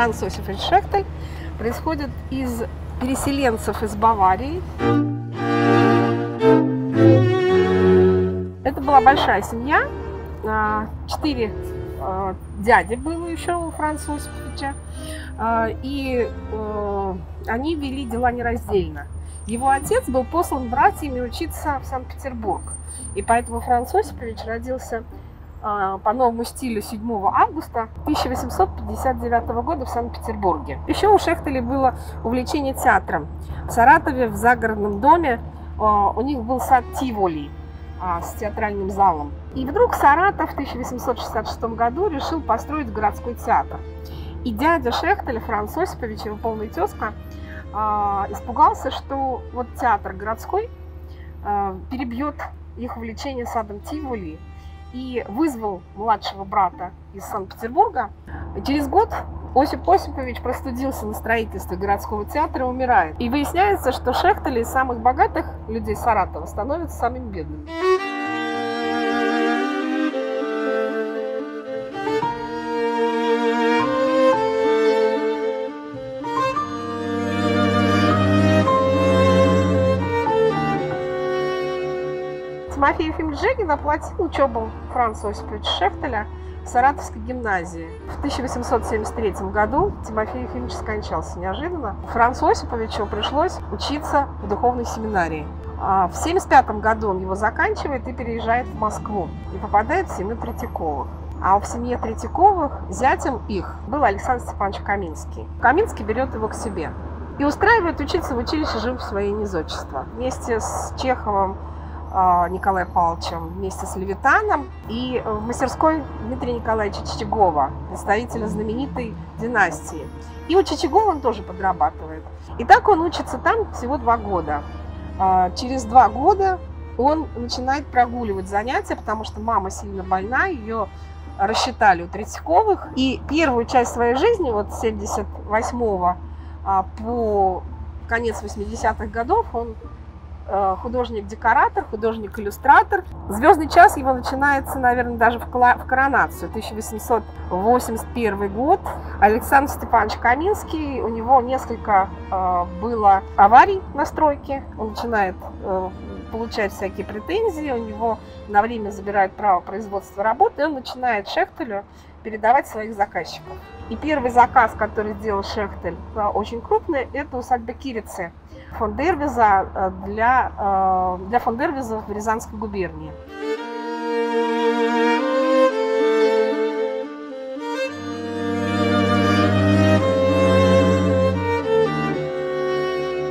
Франц Иосифович Шехтель происходит из переселенцев из Баварии. Это была большая семья, а, четыре а, дяди было еще у Франца Иосифовича, а, и э, они вели дела нераздельно. Его отец был послан братьями учиться в Санкт-Петербург, и поэтому Франц Иосифович родился по новому стилю 7 августа 1859 года в Санкт-Петербурге. Еще у Шехтеля было увлечение театром. В Саратове, в загородном доме, у них был сад Тиволи, а, с театральным залом. И вдруг Саратов в 1866 году решил построить городской театр. И дядя Шехтеля, Франц Осипович, его полный тезка, испугался, что вот театр городской перебьет их увлечение садом Тиволи и вызвал младшего брата из Санкт-Петербурга. Через год Осип Осипович простудился на строительстве городского театра и умирает. И выясняется, что Шехтели из самых богатых людей Саратова становятся самыми бедными. Тимофей Ефимович Жегин оплатил учебу Франца Осиповича Шехтеля в Саратовской гимназии. В 1873 году Тимофей Ефимович скончался неожиданно. Францу Осиповичу пришлось учиться в духовной семинарии. А в 1975 году он его заканчивает и переезжает в Москву и попадает в семью Третьяковых. А в семье Третьяковых зятем их был Александр Степанович Каминский. Каминский берет его к себе и устраивает учиться в училище жив в своей низочество. Вместе с Чеховым, Николаем Павловичем вместе с Левитаном и в мастерской Дмитрия Николаевича Чичагова, представителя знаменитой династии. И у Чичагова он тоже подрабатывает. И так он учится там всего два года. А, через два года он начинает прогуливать занятия, потому что мама сильно больна, ее рассчитали у Третьяковых. И первую часть своей жизни, вот с 78 а, по конец 80-х годов, он художник-декоратор, художник-иллюстратор. Звездный час его начинается, наверное, даже в коронацию. 1881 год. Александр Степанович Каминский, у него несколько э, было аварий на стройке. Он начинает э, получать всякие претензии, у него на время забирают право производства работы, и он начинает Шехтелю передавать своих заказчиков. И первый заказ, который сделал Шехтель, очень крупный, это усадьба Кирицы фон Дервиза э, для, э, для фон Дервиза в Рязанской губернии.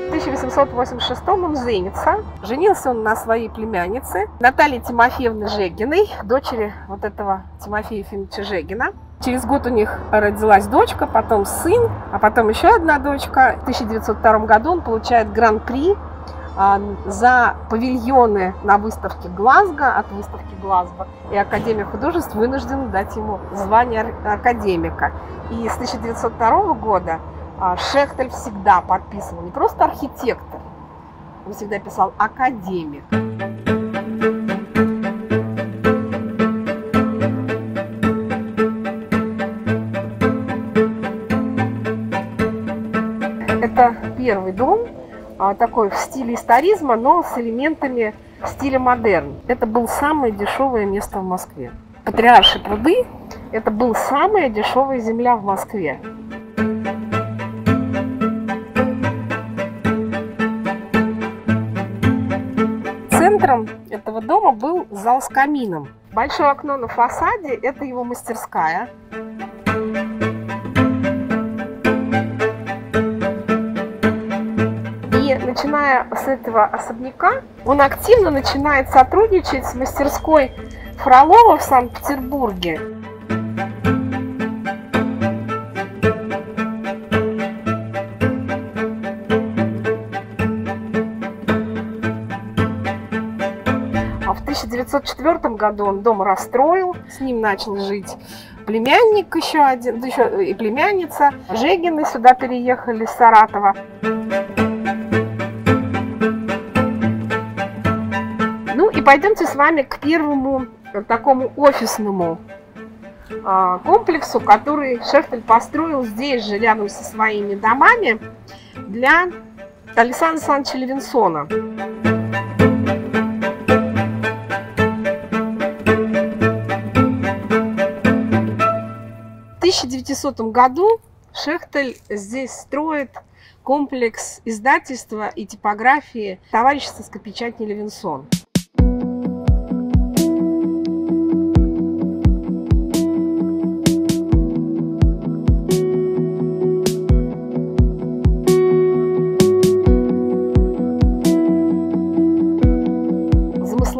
В 1886 он женится. Женился он на своей племяннице Наталье Тимофеевны Жегиной, дочери вот этого Тимофея Ефимовича Жегина. Через год у них родилась дочка, потом сын, а потом еще одна дочка. В 1902 году он получает гран-при а, за павильоны на выставке Глазго, от выставки Глазго. И Академия художеств вынуждена дать ему звание академика. И с 1902 года а, Шехтель всегда подписывал не просто архитектор, он всегда писал академик. Первый дом, а, такой в стиле историзма, но с элементами стиля модерн. Это был самое дешевое место в Москве. Патриарши пруды – это была самая дешевая земля в Москве. Центром этого дома был зал с камином. Большое окно на фасаде – это его мастерская. Начиная с этого особняка, он активно начинает сотрудничать с мастерской Фролова в Санкт-Петербурге. А в 1904 году он дом расстроил, с ним начал жить племянник еще один, еще и племянница. Жегины сюда переехали с Саратова. Пойдемте с вами к первому такому офисному а, комплексу, который Шефтель построил здесь же, рядом со своими домами, для Александра Александровича Левинсона. В 1900 году Шехтель здесь строит комплекс издательства и типографии товарищества печати Левинсон.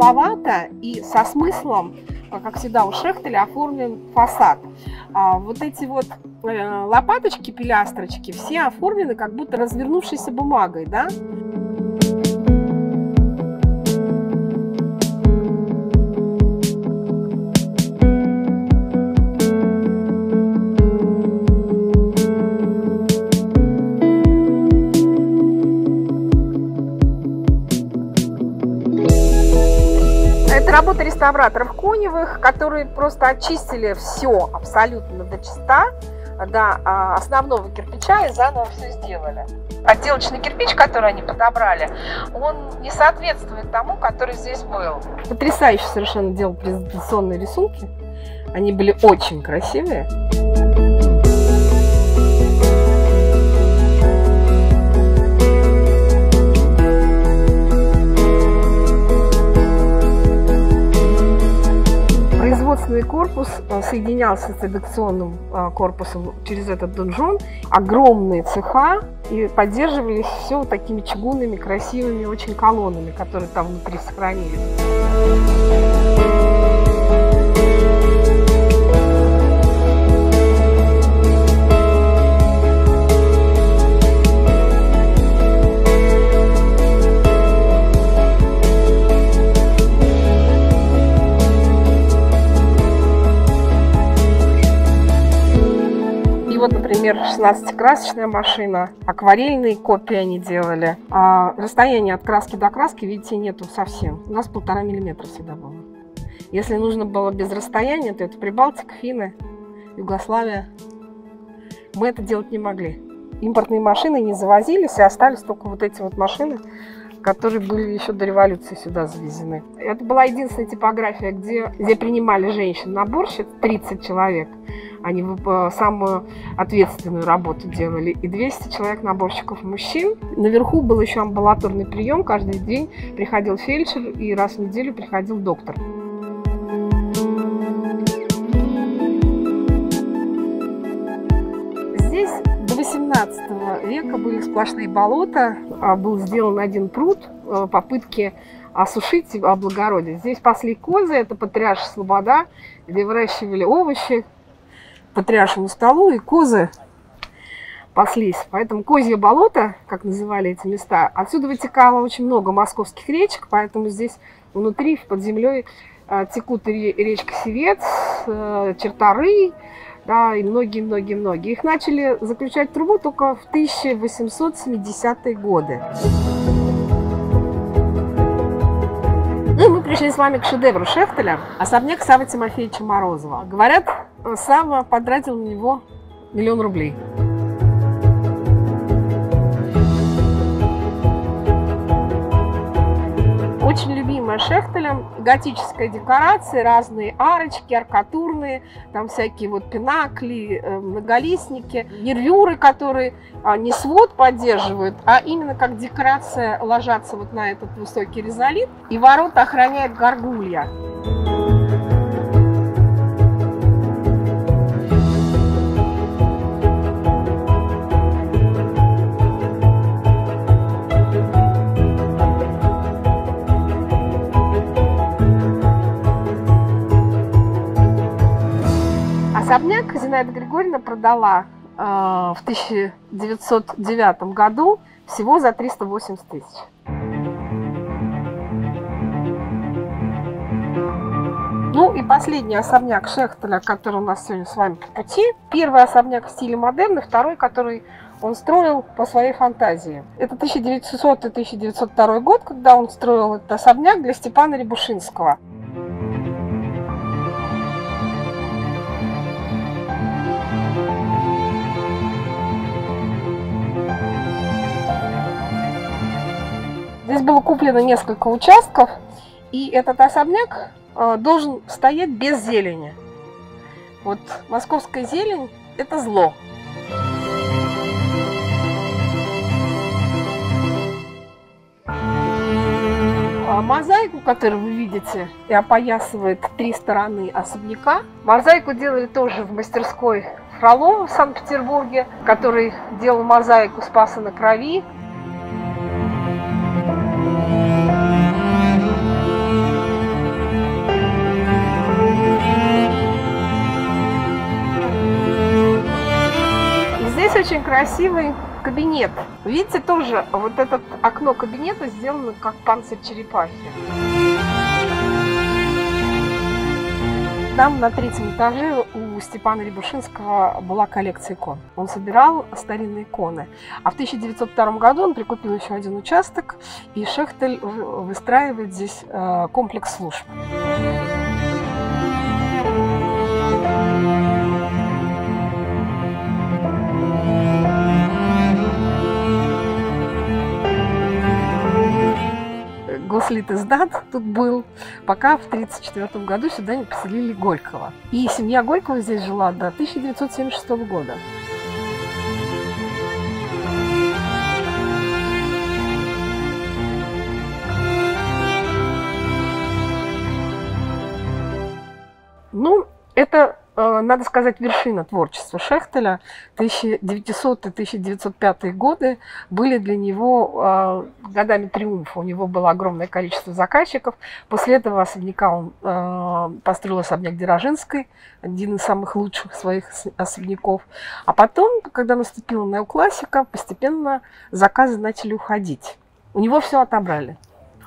Замысловато и со смыслом, как всегда у Шехтеля, оформлен фасад. А вот эти вот э, лопаточки, пилястрочки, все оформлены как будто развернувшейся бумагой, да? Работа реставраторов Коневых, которые просто очистили все абсолютно до чиста, до а, основного кирпича и заново все сделали. Отделочный кирпич, который они подобрали, он не соответствует тому, который здесь был. Потрясающе совершенно делал презентационные рисунки. Они были очень красивые. Производственный корпус э, соединялся с редакционным э, корпусом через этот донжон. Огромные цеха и поддерживались все вот такими чугунными, красивыми очень колоннами, которые там внутри сохранились. Например, 16-красочная машина, акварельные копии они делали. А расстояние от краски до краски, видите, нету совсем. У нас полтора миллиметра всегда было. Если нужно было без расстояния, то это Прибалтика, Финны, Югославия. Мы это делать не могли. Импортные машины не завозились, и остались только вот эти вот машины, которые были еще до революции сюда завезены. Это была единственная типография, где, где принимали женщин наборщиц, 30 человек. Они самую ответственную работу делали. И 200 человек наборщиков мужчин. Наверху был еще амбулаторный прием. Каждый день приходил фельдшер и раз в неделю приходил доктор. Здесь до 18 века были сплошные болота. А был сделан один пруд э, попытки осушить облагородить. Здесь пасли козы, это Патриарш Слобода, где выращивали овощи, патриаршему столу, и козы паслись. Поэтому козье болото, как называли эти места, отсюда вытекало очень много московских речек, поэтому здесь внутри, под землей, а, текут речка Севец, э, Черторы, да, и многие-многие-многие. Их начали заключать трубу только в 1870-е годы. Ну и мы пришли с вами к шедевру Шехтеля, особняк Савы Тимофеевича Морозова. Говорят, Сава потратил на него миллион рублей. Очень любимая Шехтелем. Готическая декорация, разные арочки, аркатурные, там всякие вот пинакли, э, многолистники, нервюры, которые а, не свод поддерживают, а именно как декорация ложатся вот на этот высокий резолит. И ворота охраняет горгулья. Особняк Зинаида Григорьевна продала э, в 1909 году всего за 380 тысяч. Ну и последний особняк Шехтеля, который у нас сегодня с вами по пути. Первый особняк в стиле модерн, и второй, который он строил по своей фантазии. Это 1900-1902 год, когда он строил этот особняк для Степана Рябушинского. Было куплено несколько участков, и этот особняк э, должен стоять без зелени. Вот московская зелень – это зло. А мозаику, которую вы видите, и опоясывает три стороны особняка. Мозаику делали тоже в мастерской Фролова в Санкт-Петербурге, который делал мозаику Спаса на крови. Очень красивый кабинет. Видите, тоже вот это окно кабинета сделано как панцирь черепахи. Там на третьем этаже у Степана Рябушинского была коллекция икон. Он собирал старинные иконы. А в 1902 году он прикупил еще один участок, и Шехтель выстраивает здесь э, комплекс служб. Гослитиздат тут был, пока в 1934 году сюда не поселили Горького. И семья Горького здесь жила до 1976 года. Ну, это надо сказать, вершина творчества Шехтеля. 1900-1905 годы были для него э, годами триумфа. У него было огромное количество заказчиков. После этого особняка он э, построил особняк Дерожинской, один из самых лучших своих особняков. А потом, когда наступила неоклассика, постепенно заказы начали уходить. У него все отобрали.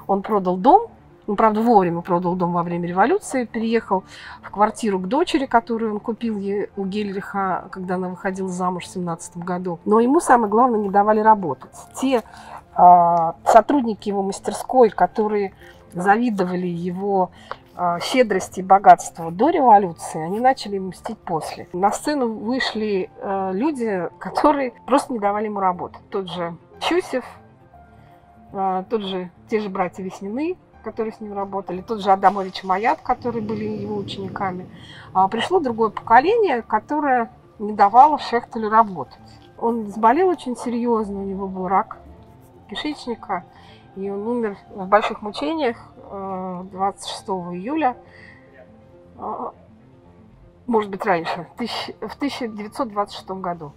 Он продал дом, он, правда, вовремя продал дом во время революции, переехал в квартиру к дочери, которую он купил у Гельриха, когда она выходила замуж в 17 году. Но ему, самое главное, не давали работать. Те э, сотрудники его мастерской, которые завидовали его э, щедрости и богатству до революции, они начали мстить после. На сцену вышли э, люди, которые просто не давали ему работать. Тот же Чусев, э, тот же, те же братья Веснины, которые с ним работали, тот же Адамович Маят, которые были его учениками. А пришло другое поколение, которое не давало Шехтелю работать. Он заболел очень серьезно, у него был рак кишечника, и он умер в больших мучениях 26 э, июля, э, может быть раньше, в 1926 году.